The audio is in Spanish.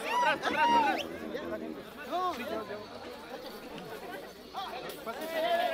atrás, para atrás, atrás,